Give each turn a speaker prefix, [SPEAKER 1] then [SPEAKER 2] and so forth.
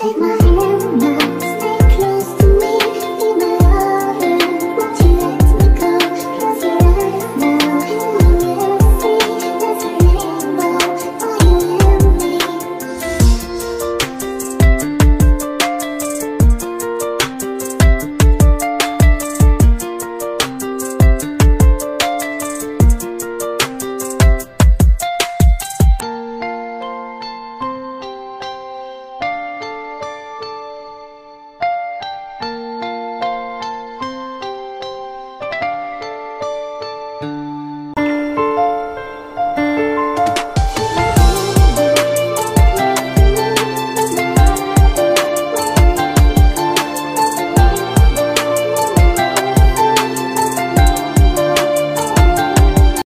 [SPEAKER 1] Take my hand.